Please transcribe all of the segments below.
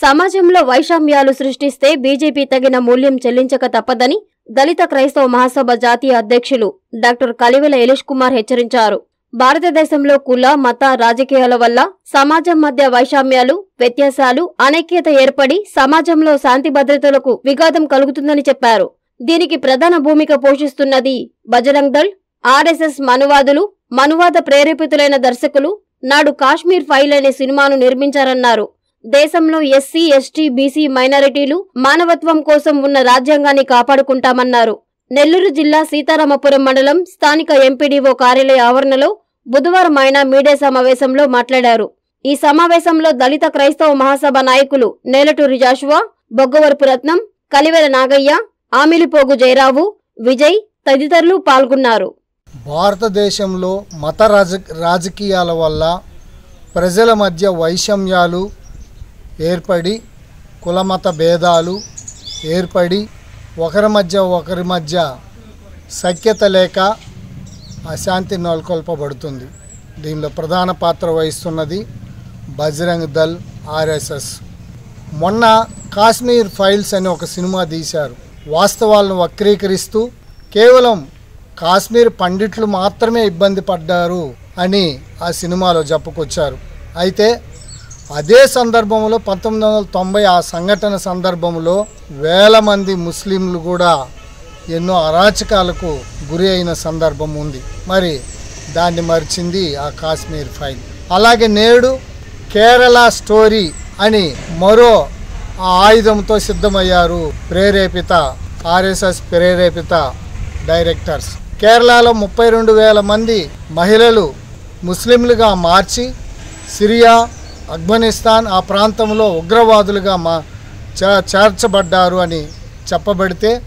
సమాజంలో వైషమ్యాలు సృష్టిస్తే బీజేపీ తగిన మూల్యం చెల్లించక తప్పదని దళిత క్రైస్తవ మహాసభ జాతీయ అధ్యక్షులు డాక్టర్ కలివెల ఎలిష్ కుమార్ హెచ్చరించారు. భారతదేశంలో కుల మత రాజకీయాల వల్ల సమాజం మధ్య వైషమ్యాలు వ్యత్యాసాలు అనైక్యత ఏర్పడి సమాజంలో శాంతి భద్రతలకు విఘాతం కలుగుతుందని చెప్పారు. దీనికి ప్రధాన భూమిక పోషిస్తున్నది బజరంగ్ దళ్ ఆర్ఎస్ఎస్ మనువాదులు మనువాద ప్రేరేపితులైన దర్శకులు నాడు కాశ్మీర్ ఫైల్ అనే సినిమాను నిర్మించారన్నారు. దేశంలో ఎస్సీ ఎస్టీ బీసీ మైనారిటీలు మానవత్వం కోసం ఉన్న రాజ్యాంగాన్ని కాపాడుకుంటామన్నారు. నెల్లూరు జిల్లా సీతారామపురం మండలం స్థానిక ఎంపీడీఓ కార్యాలయ ఆవరణలో బుధవారం ఆయన మీడియా సమావేశంలో మాట్లాడారు. ఈ సమావేశంలో దళిత క్రైస్తవ మహాసభ నాయకులు నేలటూరి జాషువా బొగ్గవరపు రత్నం కలివెల నాగయ్య ఆమిలిపోగు జయరావు విజయ్ తదితరులు పాల్గొన్నారు. భారతదేశంలో మత రాజ రాజకీయాల వల్ల ప్రజల మధ్య వైషమ్యాలు ఏర్పడి కులమత భేదాలు ఏర్పడి ఒకరి మధ్య ఒకరి మధ్య సఖ్యత లేక అశాంతి నెలకొల్పబడుతుంది. దీనిలో ప్రధాన పాత్ర వహిస్తున్నది బజరంగ్ దల్ ఆర్ఎస్ఎస్. మొన్న కాశ్మీర్ ఫైల్స్ అని ఒక సినిమా తీశారు. వాస్తవాలను వక్రీకరిస్తూ కేవలం కాశ్మీర్ పండిట్లు మాత్రమే ఇబ్బంది పడ్డారు అని ఆ సినిమాలో చెప్పుకొచ్చారు. అయితే అదే సందర్భంలో పంతొమ్మిది వందల తొంభై ఆ సంఘటన సందర్భంలో వేల మంది ముస్లింలు కూడా ఎన్నో అరాచకాలకు గురి అయిన సందర్భం ఉంది. మరి దాన్ని మరిచింది ఆ కాశ్మీర్ ఫైల్. అలాగే నేడు కేరళ స్టోరీ అని మరో ఆ ఆయుధంతో సిద్ధమయ్యారు ప్రేరేపిత ఆర్ఎస్ఎస్ ప్రేరేపిత డైరెక్టర్స్. కేరళలో ముప్పై రెండు వేల మంది మహిళలు ముస్లింలుగా మార్చి సిరియా ఆఫ్ఘనిస్తాన్ ఆ ప్రాంతంలో ఉగ్రవాదులుగా మా చే- చేర్చబడ్డారు అని చెప్పబడితే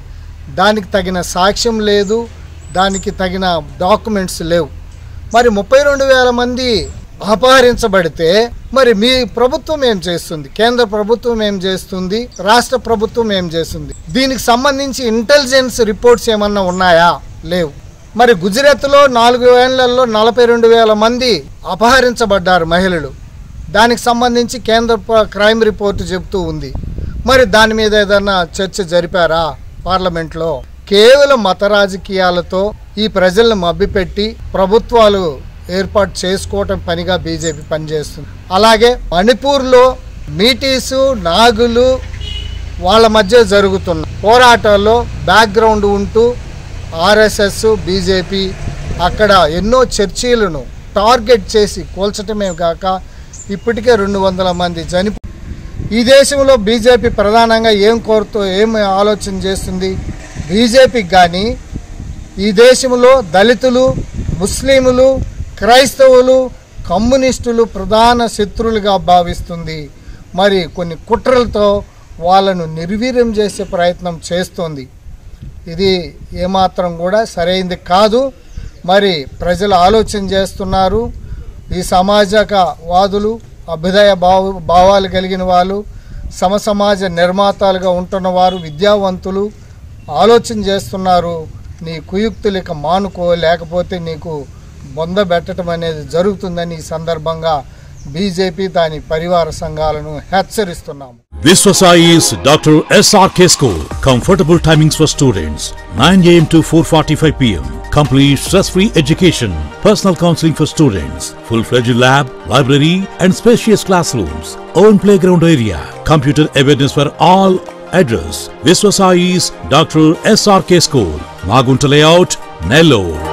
దానికి తగిన సాక్ష్యం లేదు దానికి తగిన డాక్యుమెంట్స్ లేవు. మరి ముప్పై రెండు వేల మంది అపహరించబడితే మరి మీ ప్రభుత్వం ఏం చేస్తుంది? కేంద్ర ప్రభుత్వం ఏం చేస్తుంది? రాష్ట్ర ప్రభుత్వం ఏం చేస్తుంది? దీనికి సంబంధించి ఇంటెలిజెన్స్ రిపోర్ట్స్ ఏమన్నా ఉన్నాయా? లేవు. మరి గుజరాత్లో నాలుగు వేళ్ళలో నలభై రెండు వేల మంది అపహరించబడ్డారు మహిళలు. దానికి సంబంధించి కేంద్ర క్రైమ్ రిపోర్టు చెబుతూ ఉంది. మరి దాని మీద ఏదైనా చర్చ జరిపారా పార్లమెంట్లో? కేవలం మత రాజకీయాలతో ఈ ప్రజలను మభ్యపెట్టి ప్రభుత్వాలు ఏర్పాటు చేసుకోవటం పనిగా బీజేపీ పనిచేస్తుంది. అలాగే మణిపూర్లో మీటీసు నాగులు వాళ్ళ మధ్య జరుగుతున్న పోరాటాల్లో బ్యాక్గ్రౌండ్ ఉంటూ ఆర్ఎస్ఎస్ బీజేపీ అక్కడ ఎన్నో చర్చీలను టార్గెట్ చేసి కూల్చటమే కాక ఇప్పటికే రెండు వందల మంది చనిపో ఈ దేశంలో బీజేపీ ప్రధానంగా ఏం కోరుతూ ఏం ఆలోచన చేస్తుంది? బీజేపీకి కానీ ఈ దేశంలో దళితులు ముస్లింలు క్రైస్తవులు కమ్యూనిస్టులు ప్రధాన శత్రువులుగా భావిస్తుంది. మరి కొన్ని కుట్రలతో వాళ్ళను నిర్వీర్యం చేసే ప్రయత్నం చేస్తోంది. ఇది ఏమాత్రం కూడా సరైంది కాదు. మరి ప్రజలు ఆలోచన చేస్తున్నారు. ఈ సామాజిక వాదులు అభ్యుదయ భావ భావాలు కలిగిన వాళ్ళు సమసమాజ నిర్మాతాలుగా ఉంటున్న వారు విద్యావంతులు ఆలోచన చేస్తున్నారు నీ కుయుక్తులు ఇక మానుకో లేకపోతే నీకు బొంద పెట్టడం అనేది జరుగుతుందని ఈ సందర్భంగా బీజేపీ దాని పరివార సంఘాలను హెచ్చరిస్తున్నాము Viswasai is Dr. SRK School. Comfortable timings for students 9 am to 4:45 pm. Complete stress-free education, personal counseling for students, full-fledged lab, library, and spacious classrooms. Own playground area, computer awareness for all. Address: Viswasai's Dr. SRK School, Magunta Layout, Nellore.